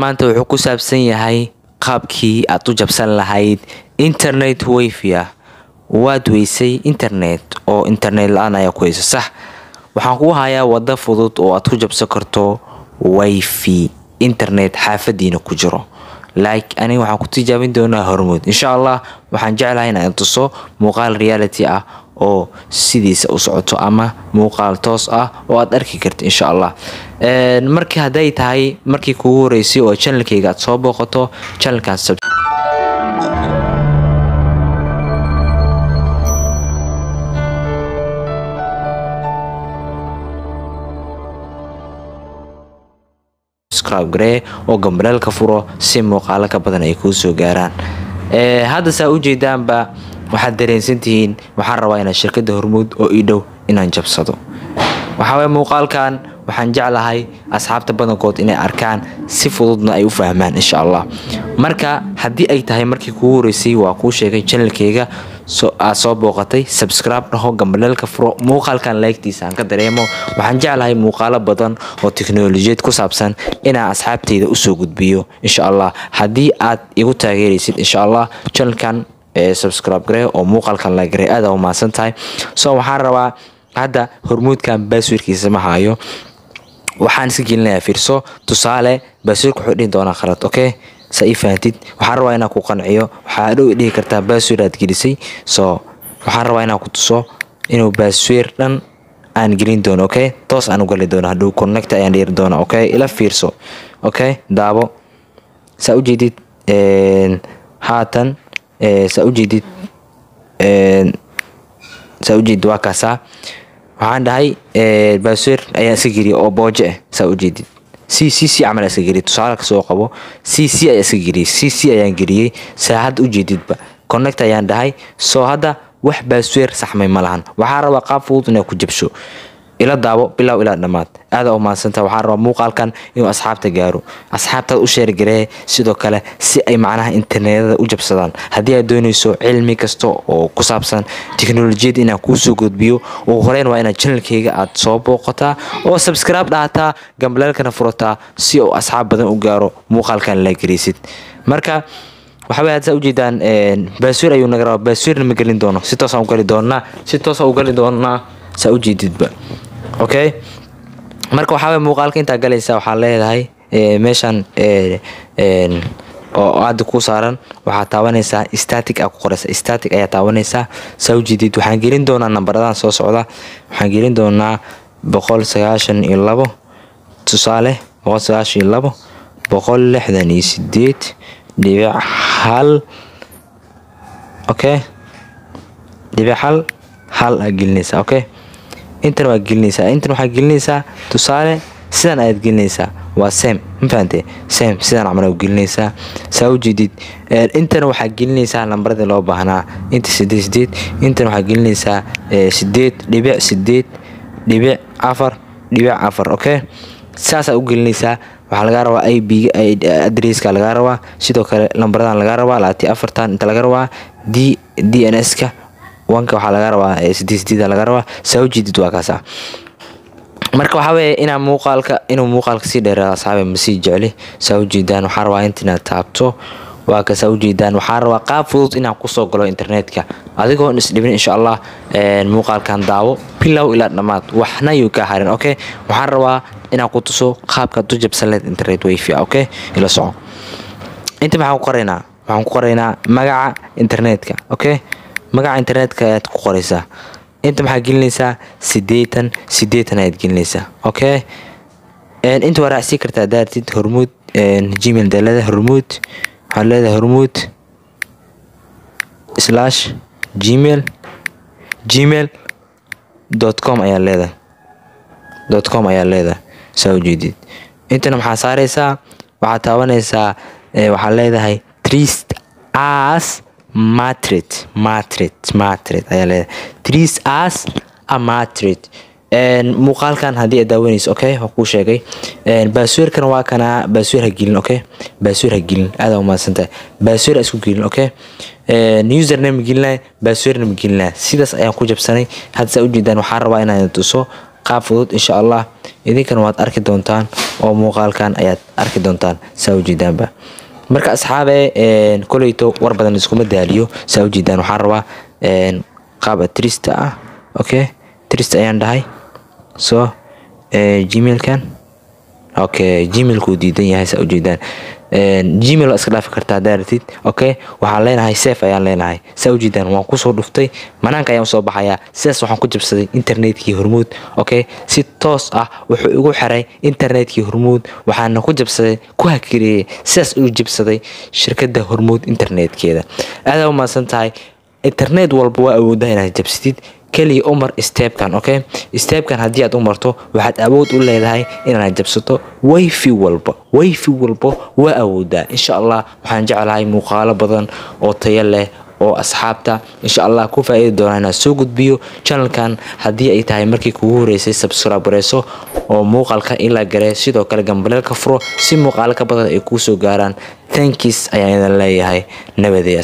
maanta wuxuu ku saabsan yahay qaabkii aad u jabsan lahayd. Internet wifi ah waad weysay internet oo internet la'aan ayaa ku haysa sax. Waxaan kuu hayaa wado fudud oo aad ku jabsan karto wifi internet xaafadiina ku jiro. Like aniga waxaan ku tijaabin doonaa hormuud insha allah waxaan jeclahay inaan tuso muuqaal reality ah oo sidiisa u socoto ama muuqaal toos ah oo aad arki karta insha allah markii hadday tahay markii kugu horeysay oo channelkayga aad soo booqato subscribe garee oo gambaleelka furo si muuqaalo ka badan ay kuu soo gaaraan. Hadda saa ujeedaanba waxaad dareensantihiin waxaan rabaa inaan shirkadda hormuud oo ii dhow inaan jabsado. Waxaaway muuqaalkan waxaan jeclahay asxaabta badankood inay arkaan si fududna ay u fahmaan insha allah. Marka haddii ay tahay markii kugu horeysay waa kuu sheegay channelkayga aad soo booqatay. Subscribe dhaho gambaleelka furo muuqaalkan laegtiisa aan ka dareemo. Waxaan jeclahay muuqaalo badan oo teknolojiyad ku saabsan inaan asxaabteyda u soo gudbiyo insha allah. Haddii aad igu taageeraysid insha allah channelkan subscribe garee oo muuqaalkan la garee aada u mahadsan tahay so waxaan rabaa hadda hormuudkan baaswirkiisa ma hayo. Waxaan iska gelinayaa fiirso. Tusaale baaswirka wuxuu dhihi doonaa khalad okay sa ii fahantid waxaan rabaa inaan ku qanciyo. Waxaa dhow dhihi kartaa baaswir aad gelisay. So waxaan rabaa inaan ku tuso inuu baaswir dhan aan gelin doono okay toos aan u gali doono hadhow connect ayaan dhiiri doona okay ila fiirso okay daabo. Saa ujeedid haatan saa ujeedid saa ujeedid waa kaasaa waxaan dhahay baaswir ayaan iska geliya oo booje ah saa ujeedid c c c camal iska geliyay tusaale ka soo qabo c c ayaa iska geliyay c ayaan geliyey saa hadda ujeedidba connect ayaan dhahay soo hadda wax baasweer saxmay ma lahan. Waxaa rabaa qaab fudud inaad ku jabsho ila daabo bilow ilaa dhammaad aada u maadsanta waxaa rabaa muuqaalkan inuu asxaabta gaaro. Asxaabtaad u sheergaree sidoo kale si ay macnaha internetada u jabsadaan. Haddii aad doonayso cilmi kasta oo ku saabsan teknolojiyad inaan kuu gudbiyo ugu horeyn waa inaad channelkayga aad soo booqataa oo subscribe dhahataa gambaleelkana furataa si uu asxaab badan u gaaro muuqaalkan la garaysid marka waxawey hadda saa ujeedaan baaswir ayuu naga rabaa. Ma gelin doono. Si toosaan u gali doonaa si toosaan u gali doonaa saa ujeedidba okay marka waxaawey muuqaalka intaa galaysa waxaa leedahay meeshan oo aada ku saaran waxaa taabanaysaa static aa ku qoraysa. Static ayaa taabanaysaa saa ujeedid waxaan gelin doonaa nambaradan soo socda. Waxaan gelin doonaa boqol sagaashan iyo labo. Tusaale boqol sagaashan iyo labo boqol lixdan iyo sideed dhibic hal. Okay dhibic hal hal aa gelinaysaa okay intan waa gelinaysaa intan waxaa gelinaysaa tusaale sidan ayaad gelinaysaa waa sem ma fahante sem sidan camal gelinaysaa saa intan waxaa gelinaysaa lambaradii loo baahnaa. Inta sideed sideed intan waxaa gelinaysaa sideed dhibic sideed dhibic afar dhibic afar okay saasaa u gelinaysaa waxaa lagaa rabaa i b adresska lagaa rabaa. Sidoo kale lambaradan lagaa rabaa labaati afartan inta laga rabaa. D d n s ka wanka waxaa laga rabaa sideed sideeda laga rabaa saa ujeedid waa kaasa marka waxaa weeye inaa muuqaalka inuu muuqaalka sii dheeraado asxaabe masii jecli saa ujeedaan waxaa rabaa inta inaad taabto waa ka saa ujeedaan waxaa rabaa qaab fudud inaan ku soo galo internetka. Adigoon isdhibin insha allah muuqaalkan daawo bilow ilaa dhammaad waxna yuu kaa harin okay? Waxaan rabaa inaan ku tuso qaabkaad u jabsan leed internet wifi okay? Ila soco. Inta maxaan ku qoraynaa waxaan ku qoraynaa magaca internetka okay magaca internetka ayaad ku qoraysaa. Inta maxaa gelinaysaa? Sideetan sideetan ayaad gelinaysaa okay inta waa raacsii kartaa daartid hormuud gmail dalada hormuud waxaad leedahay hormuud slash gmail gmail dot com ayaa leedahay dot com ayaa leedahay saa ujeedid. Intana maxaa saaraysaa? Waxaad taabanaysaa waxaad leedahay trist as matrit matrit matrit ayaa leedahay tris as a matrit muuqaalkan haddii aad daawanayso okay waa kuu sheegay. Baasweerkan waa kanaa baasweer ha gelin okay? Baasweer ha gelin aada umahadsantahay baasweer ha isku gelin okay? Username ma gelinaya baasweerna ma gelinaya sidaas ayaan ku jabsanay. Hadda saa ujeedaan waxaan rabaa inaan tuso. Qaab fudud insha allah idinkana waad arki doontaan oo muuqaalkan ayaad arki doontaan. Saa ujeedaanba marka asxaabe koleyto war badan iskuma daaliyo saa ujeedaan waxaan rabaa qaab trista ah okay? Trista ayaan dhahay. So gmailkan okay gmailkuu diidan yahay saa ujeedaan gmail waa iska dhaafi kartaa haddaa ratid okay waxaan leenahay safe ayaan leenahay. Saa ujeedaan waan ku soo dhuftay. Banaanka ayaan u soo baxayaa. Sidaas waxaan ku jabsaday internetkii hormuud. Okay si toos ah wuxuu igu xiray internetkii hormuud. Waxaana ku jabsaday ku hakireeyey sidaas u jabsaday shirkadda hormuud internetkeeda aadaa u mahadsan tahay internet walba waa awoodaa inaad jabsatid keliya umar stebkan okay? Stebkan haddii aad u marto waxaad awood u leedahay inaad jabsato wifi walba wifi walba waa awoodaa. Insha allah waxaan jeclahay muuqaalo badan oo tayo leh oo asxaabta insha allah ku faa-iidi doonaa soo gudbiyo channelkan. Haddii ay tahay markii kugu horeysay subscribe gareyso oo muuqaalka ilaa garee sidoo kale gambaleelka furo si muuqaalo ka badan ay kuu soo gaaraan. Thankies ayaan leeyahay nabadey